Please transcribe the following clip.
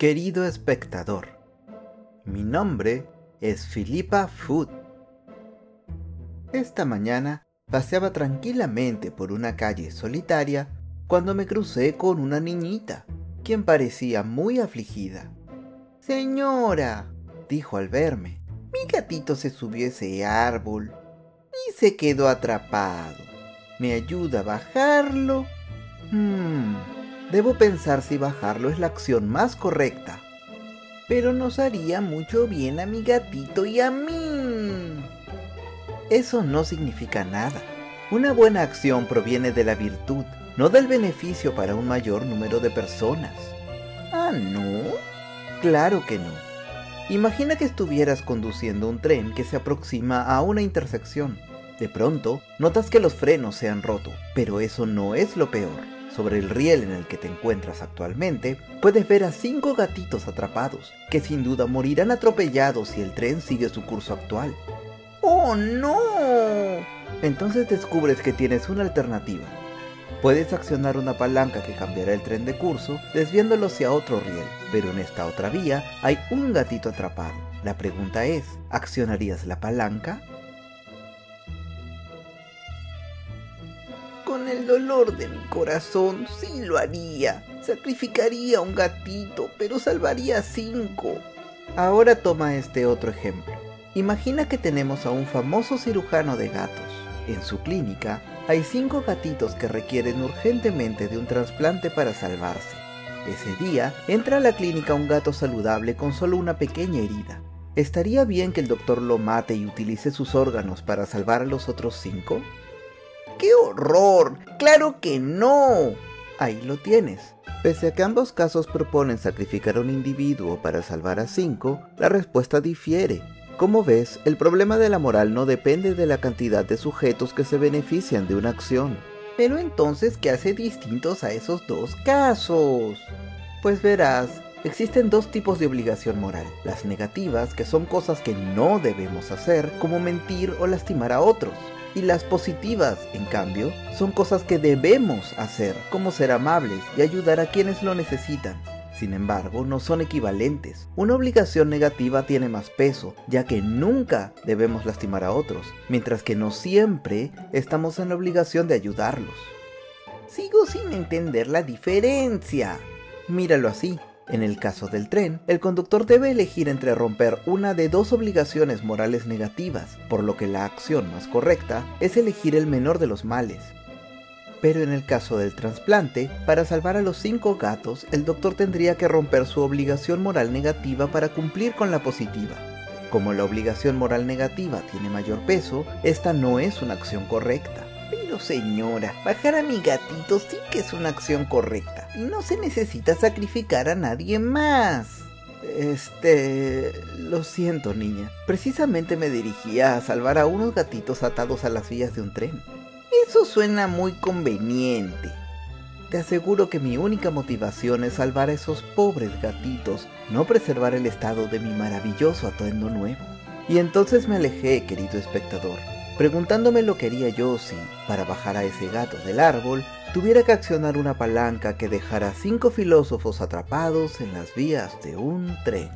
Querido espectador, mi nombre es Filipa Food. Esta mañana paseaba tranquilamente por una calle solitaria cuando me crucé con una niñita, quien parecía muy afligida. Señora, dijo al verme, mi gatito se subió ese árbol y se quedó atrapado. ¿Me ayuda a bajarlo? Hmm, debo pensar si bajarlo es la acción más correcta. Pero nos haría mucho bien a mi gatito y a mí. Eso no significa nada. Una buena acción proviene de la virtud, no del beneficio para un mayor número de personas. Ah, ¿no? Claro que no. Imagina que estuvieras conduciendo un tren que se aproxima a una intersección. De pronto, notas que los frenos se han roto, pero eso no es lo peor. Sobre el riel en el que te encuentras actualmente, puedes ver a cinco gatitos atrapados, que sin duda morirán atropellados si el tren sigue su curso actual. ¡Oh, no! Entonces descubres que tienes una alternativa. Puedes accionar una palanca que cambiará el tren de curso, desviándolo hacia otro riel, pero en esta otra vía hay un gatito atrapado. La pregunta es, ¿accionarías la palanca? El dolor de mi corazón, sí lo haría. Sacrificaría a un gatito, pero salvaría a cinco. Ahora toma este otro ejemplo. Imagina que tenemos a un famoso cirujano de gatos. En su clínica hay cinco gatitos que requieren urgentemente de un trasplante para salvarse. Ese día entra a la clínica un gato saludable con solo una pequeña herida. ¿Estaría bien que el doctor lo mate y utilice sus órganos para salvar a los otros cinco? ¡Qué horror! ¡Claro que no! Ahí lo tienes. Pese a que ambos casos proponen sacrificar a un individuo para salvar a cinco, la respuesta difiere. Como ves, el problema de la moral no depende de la cantidad de sujetos que se benefician de una acción. Pero entonces, ¿qué hace distintos a esos dos casos? Pues verás, existen dos tipos de obligación moral. Las negativas, que son cosas que no debemos hacer, como mentir o lastimar a otros. Y las positivas, en cambio, son cosas que debemos hacer, como ser amables y ayudar a quienes lo necesitan. Sin embargo, no son equivalentes. Una obligación negativa tiene más peso, ya que nunca debemos lastimar a otros, mientras que no siempre estamos en la obligación de ayudarlos. Sigo sin entender la diferencia. Míralo así. En el caso del tren, el conductor debe elegir entre romper una de dos obligaciones morales negativas, por lo que la acción más correcta es elegir el menor de los males, pero en el caso del trasplante, para salvar a los cinco gatos, el doctor tendría que romper su obligación moral negativa para cumplir con la positiva. Como la obligación moral negativa tiene mayor peso, esta no es una acción correcta. Señora, bajar a mi gatito sí que es una acción correcta. Y no se necesita sacrificar a nadie más. Este... Lo siento, niña. Precisamente me dirigía a salvar a unos gatitos atados a las vías de un tren. Eso suena muy conveniente. Te aseguro que mi única motivación es salvar a esos pobres gatitos, no preservar el estado de mi maravilloso atuendo nuevo. Y entonces me alejé, querido espectador, preguntándome lo que haría yo si, para bajar a ese gato del árbol, tuviera que accionar una palanca que dejara cinco filósofos atrapados en las vías de un tren.